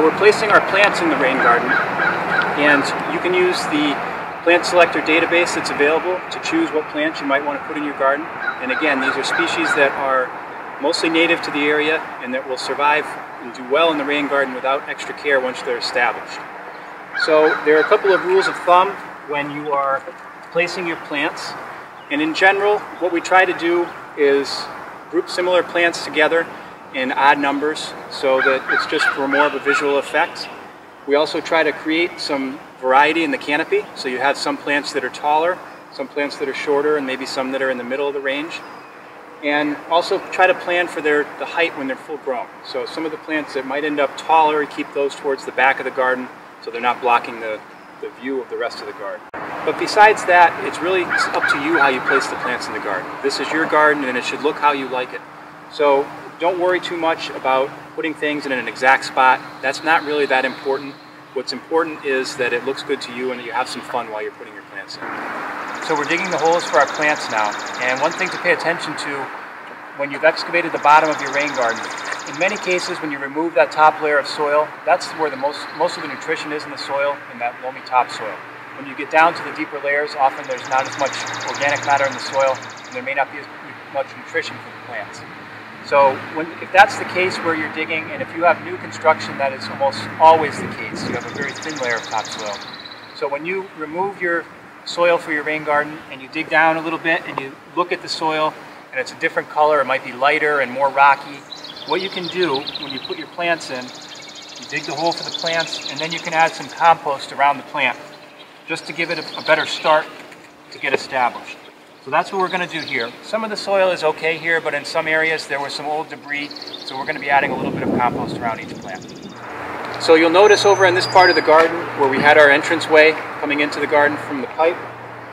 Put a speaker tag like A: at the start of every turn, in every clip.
A: So we're placing our plants in the rain garden and you can use the plant selector database that's available to choose what plants you might want to put in your garden. And again, these are species that are mostly native to the area and that will survive and do well in the rain garden without extra care once they're established. So there are a couple of rules of thumb when you are placing your plants. And in general, what we try to do is group similar plants together in odd numbers so that it's just for more of a visual effect. We also try to create some variety in the canopy. So you have some plants that are taller, some plants that are shorter, and maybe some that are in the middle of the range. And also try to plan for their the height when they're full grown. So some of the plants that might end up taller, keep those towards the back of the garden so they're not blocking the, the view of the rest of the garden. But besides that, it's really up to you how you place the plants in the garden. This is your garden and it should look how you like it. So don't worry too much about putting things in an exact spot. That's not really that important. What's important is that it looks good to you and that you have some fun while you're putting your plants in. So we're digging the holes for our plants now. And one thing to pay attention to when you've excavated the bottom of your rain garden, in many cases when you remove that top layer of soil, that's where the most, most of the nutrition is in the soil, in that loamy topsoil. When you get down to the deeper layers, often there's not as much organic matter in the soil, and there may not be as much nutrition for the plants. So when, if that's the case where you're digging, and if you have new construction, that is almost always the case. You have a very thin layer of topsoil. So when you remove your soil for your rain garden and you dig down a little bit and you look at the soil and it's a different color, it might be lighter and more rocky, what you can do when you put your plants in, you dig the hole for the plants and then you can add some compost around the plant just to give it a, a better start to get established. That's what we're going to do here. Some of the soil is okay here, but in some areas there was some old debris, so we're going to be adding a little bit of compost around each plant. So you'll notice over in this part of the garden where we had our entranceway coming into the garden from the pipe,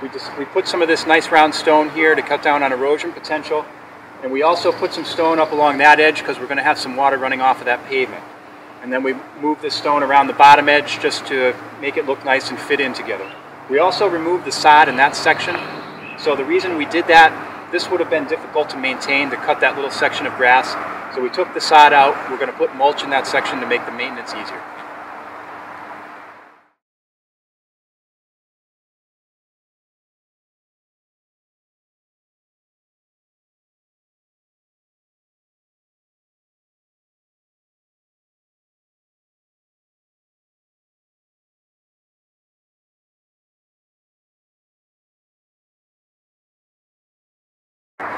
A: we just we put some of this nice round stone here to cut down on erosion potential. And we also put some stone up along that edge because we're going to have some water running off of that pavement. And then we move the stone around the bottom edge just to make it look nice and fit in together. We also removed the sod in that section so the reason we did that, this would have been difficult to maintain to cut that little section of grass. So we took the sod out. We're going to put mulch in that section to make the maintenance easier.